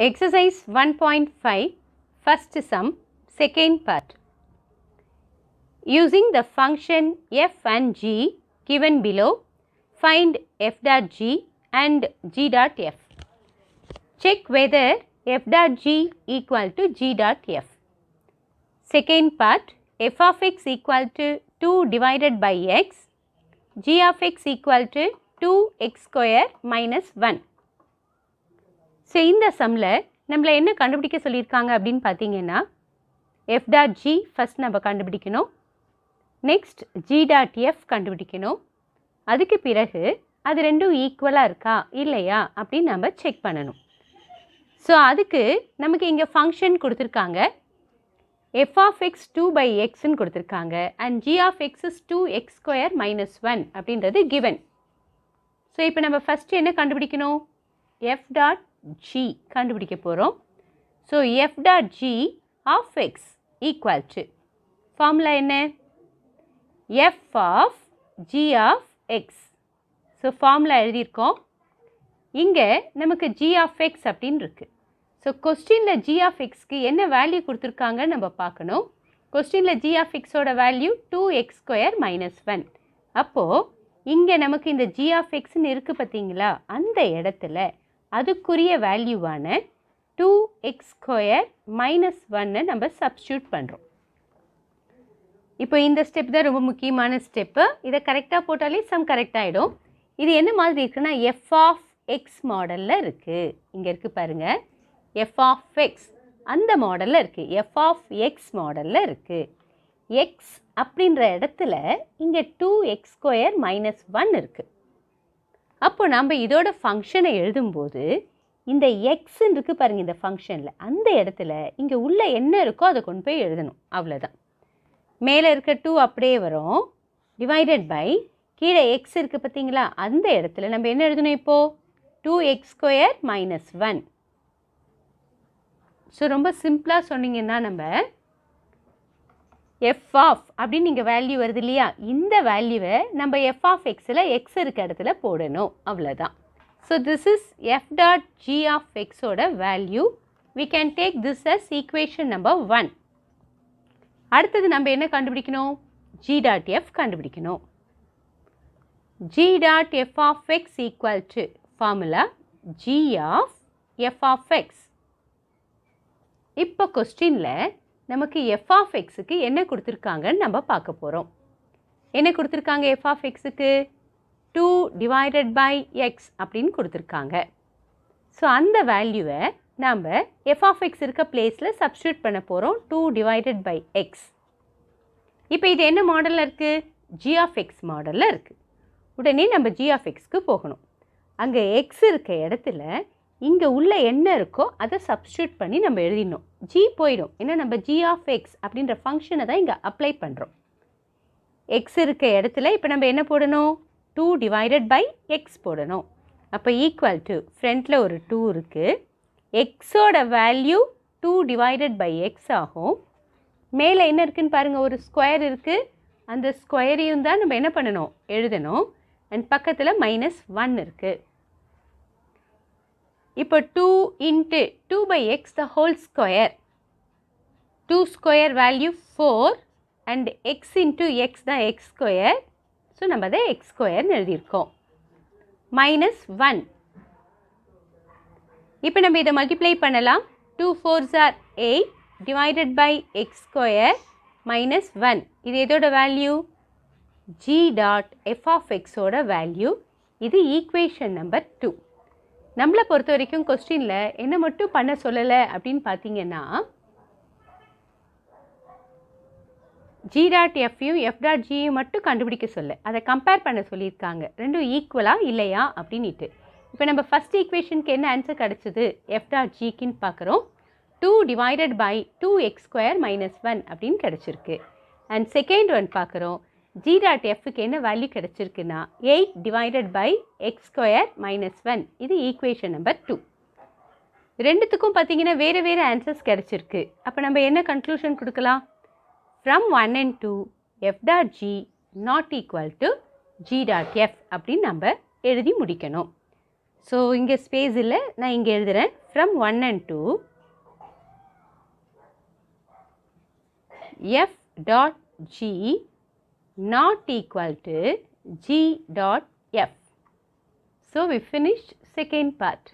Exercise 1.5, first sum, second part. Using the function f and g given below, find f dot g and g dot f. Check whether f dot g equal to g dot f. Second part, f of x equal to 2 divided by x, g of x equal to 2x square minus 1. So இந்த சம்மில் நம்மளை என்ன கண்டுபிடிக்க சொல்லியிருக்காங்க அப்படின்னு பார்த்தீங்கன்னா F dot G first நம்ம கண்டுபிடிக்கணும். நெக்ஸ்ட் ஜி டாட் எஃப் கண்டுபிடிக்கணும். அதுக்கு பிறகு அது ரெண்டும் ஈக்குவலாக இருக்கா? இல்லையா? அப்படின்னு நம்ம செக் பண்ணணும். ஸோ அதுக்கு நமக்கு இங்கே ஃபங்க்ஷன் கொடுத்துருக்காங்க. F of x two by எக்ஸ்ன்னு கொடுத்துருக்காங்க. And g of x is two x square minus one அப்படின்றது கிவன் ஸோ இப்போ நம்ம ஃபஸ்ட்டு என்ன கண்டுபிடிக்கணும்? எஃப் டாட் ஜி கண்டுபிடிக்க போகிறோம் so f dot g of x equal to formula என்ன? F of g of x so formula எழுதியிருக்கோம். இங்கே நமக்கு ஜி ஆஃப் எக்ஸ் அப்படின்னு இருக்குது ஸோ கொஸ்டினில் ஜி ஆஃப் எக்ஸ்க்கு என்ன வேல்யூ கொடுத்துருக்காங்கன்னு நம்ம பார்க்கணும். கொஸ்டினில் ஜி ஆஃப் எக்ஸோட value two x square minus one அப்போது இங்கே நமக்கு இந்த ஜி ஆஃப் எக்ஸ்ன்னு இருக்குது பார்த்தீங்களா? அந்த இடத்துல அதுக்குரிய வேல்யூவான டூ எக்ஸ் ஸ்கொயர் மைனஸ் ஒன்னை நம்ம சப்ஸ்டியூட் பண்ணுறோம் இப்போ இந்த ஸ்டெப் தான் ரொம்ப முக்கியமான ஸ்டெப்பு இதை கரெக்டாக போட்டாலே சம் கரெக்ட் ஆகிடும் இது என்ன மாதிரி இருக்குன்னா எஃப் ஆஃப் எக்ஸ் மாடலில் இருக்குது இங்கே இருக்குது பாருங்கள் எஃப் ஆஃப் எக்ஸ் அந்த மாடலில் இருக்குது எஃப் ஆஃப் எக்ஸ் மாடலில் இருக்குது எக்ஸ் அப்படின்ற இடத்துல இங்கே two x square minus one இருக்குது அப்போ நம்ம இதோட ஃபங்க்ஷனை எழுதும்போது இந்த எக்ஸ்ன்னு இருக்குது பாருங்கள் இந்த ஃபங்க்ஷனில் அந்த இடத்துல இங்கே உள்ளே என்ன இருக்கோ அதை கொண்டு போய் எழுதணும். அவ்வளோதான் மேலே இருக்க டூ அப்படியே வரும். டிவைடட் பை கீழே எக்ஸ் இருக்குது பார்த்தீங்களா? அந்த இடத்துல நம்ம என்ன எழுதணும் இப்போது two x square minus one so ரொம்ப சிம்பிளாக சொன்னீங்கன்னா நம்ம எஃப் ஆஃப் அப்படின்னு இங்கே வேல்யூ வருது இல்லையா? இந்த வேல்யூவை நம்ம எஃப் ஆஃப் எக்ஸில் எக்ஸ் இருக்க இடத்துல போடணும். அவ்வளோதான் so this is f dot g of எக்ஸோட value we can take this as equation number one அடுத்தது நம்ம என்ன கண்டுபிடிக்கணும்? ஜி டாட் எஃப் கண்டுபிடிக்கணும். G dot f of x equal to formula g of f of x இப்போ கொஸ்டினில் நமக்கு F of எக்ஸுக்கு என்ன கொடுத்துருக்காங்கன்னு நம்ம பார்க்க போகிறோம் என்ன கொடுத்துருக்காங்க எஃப் ஆஃப் எக்ஸுக்கு டூ டிவைடட் பை எக்ஸ் அப்படின்னு கொடுத்துருக்காங்க. ஸோ அந்த வேல்யூவை நாம் எஃப் ஆஃப் எக்ஸ் இருக்க பிளேஸில் சப்ஸ்டியூட் பண்ண போகிறோம் டூ டிவைடட் பை எக்ஸ் இப்போ இது என்ன மாடலில் இருக்குது ஜி ஆஃப் எக்ஸ் மாடலில் இருக்குது உடனே நம்ம ஜி ஆஃப் எக்ஸ்க்கு போகணும். அங்கே எக்ஸ் இருக்க இடத்துல இங்கே உள்ள என்ன இருக்கோ அதை சப்ஸ்டியூட் பண்ணி நம்ம எழுதிடணும். ஜி போயிடும். ஏன்னா நம்ம ஜி ஆஃப் எக்ஸ் அப்படின்ற ஃபங்க்ஷனை தான் இங்கே அப்ளை பண்ணுறோம் எக்ஸ் இருக்க இடத்துல இப்போ நம்ம என்ன போடணும்? டூ டிவைடட் பை எக்ஸ் போடணும். அப்போ ஈக்குவல் டு ஃப்ரண்ட்டில் ஒரு டூ இருக்குது எக்ஸோட value two divided by x ஆகும். மேலே என்ன இருக்குதுன்னு பாருங்கள் ஒரு ஸ்கொயர் இருக்குது அந்த ஸ்கொயரையும் தான் நம்ம என்ன பண்ணணும்? எழுதணும். அண்ட் பக்கத்தில் மைனஸ் ஒன் இருக்குது இப்போ two into two by x the whole square two square value four and x into x தான் எக்ஸ் ஸ்கொயர் ஸோ நம்ம அதை எக்ஸ் ஸ்கொயர்னு எழுதியிருக்கோம். மைனஸ் ஒன் இப்போ நம்ம இதை மல்டிப்ளை பண்ணலாம். Two fours or eight divided by x square minus one இது எதோட value g dot f of எக்ஸோட வேல்யூ இது ஈக்குவேஷன் நம்பர் டூ நம்மளை பொறுத்த வரைக்கும் கொஸ்டினில் என்ன மட்டும் பண்ண சொல்லலை அப்படின்னு பார்த்தீங்கன்னா ஜி டாட் எஃப்யும் எஃப் டாட் ஜியும் மட்டும் கண்டுபிடிக்க சொல்ல. அதை கம்பேர் பண்ண சொல்லியிருக்காங்க. ரெண்டும் ஈக்குவலாக இல்லையா அப்படின்ட்டு இப்போ நம்ம ஃபஸ்ட் ஈக்குவேஷனுக்கு என்ன ஆன்சர் கிடச்சிது? எஃப் டாட் ஜிக்குன்னு பார்க்குறோம். Two divided by two x square minus one அப்படின்னு கிடச்சிருக்கு. அண்ட் செகண்ட் ஒன் பார்க்குறோம். ஜி டாட் எஃப்க்கு என்ன value கிடச்சிருக்குன்னா eight divided by x square minus one இது ஈக்குவேஷன் நம்பர் டூ ரெண்டுத்துக்கும் பார்த்தீங்கன்னா வேறு வேறு ஆன்சர்ஸ் கிடச்சிருக்கு. அப்போ நம்ம என்ன கன்க்ளூஷன் கொடுக்கலாம்? From one and two f dot g not equal to g dot f அப்படின்னு நம்ம எழுதி முடிக்கணும். ஸோ இங்கே ஸ்பேஸ் இல்லை நான் இங்கே எழுதுகிறேன் from one and two f dot g not equal to g dot f. So, we finished second part.